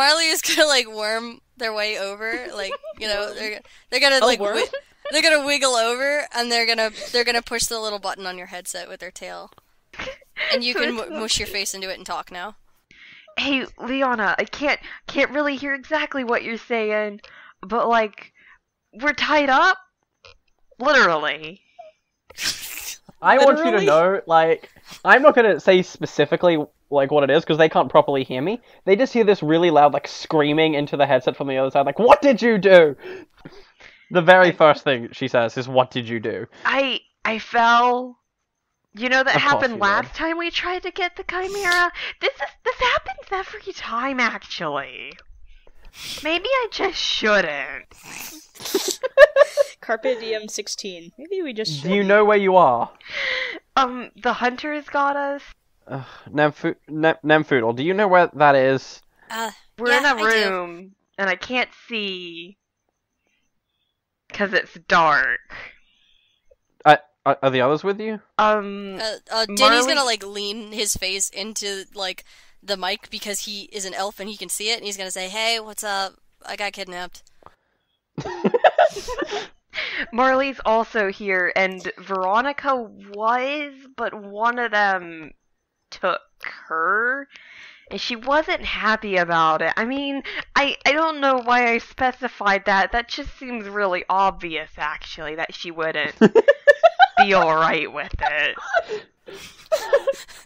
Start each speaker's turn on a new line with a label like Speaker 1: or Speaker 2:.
Speaker 1: Marley is gonna like worm their way over, like you know they're they're gonna
Speaker 2: A
Speaker 1: like wi- they're gonna wiggle over and they're gonna they're gonna push the little button on your headset with their tail, and you
Speaker 3: So
Speaker 1: can
Speaker 3: it's
Speaker 1: mush your face into it and talk now.
Speaker 3: Hey, Leona, I can't can't really hear exactly what you're saying, but like we're tied up? Literally.
Speaker 4: I want you to
Speaker 2: Literally?
Speaker 4: know, like, I'm not gonna say specifically like what it is because they can't properly hear me. They just hear this really loud like screaming into the headset from the other side, like, "What did you do?" The very first thing she says is, "What did you do?"
Speaker 3: I I fell. You know that
Speaker 4: Of
Speaker 3: happened
Speaker 4: you
Speaker 3: last time we tried to get the chimera. This is this happens every time actually. Maybe I just shouldn't.
Speaker 2: Carpe diem 16. Maybe we just.
Speaker 4: Do you know where you are?
Speaker 3: Um, the hunters got us.
Speaker 4: Ugh, Namfu- Nem- Nemfoodle, do you know where that is?
Speaker 1: Uh,
Speaker 3: We're
Speaker 1: Yeah,
Speaker 3: in a
Speaker 1: do.
Speaker 3: room, and I can't see because it's dark.
Speaker 4: Are, are the others with you?
Speaker 3: Um,
Speaker 1: uh, uh, Denny's
Speaker 3: Marley-
Speaker 1: gonna like lean his face into like the mic because he is an elf and he can see it, and he's gonna say, "Hey, what's up? I got kidnapped."
Speaker 3: Marley's also here, and Veronica was, but one of them took her, and she wasn't happy about it. I mean, I I don't know why I specified that. That just seems really obvious, actually, that she wouldn't be all right with it.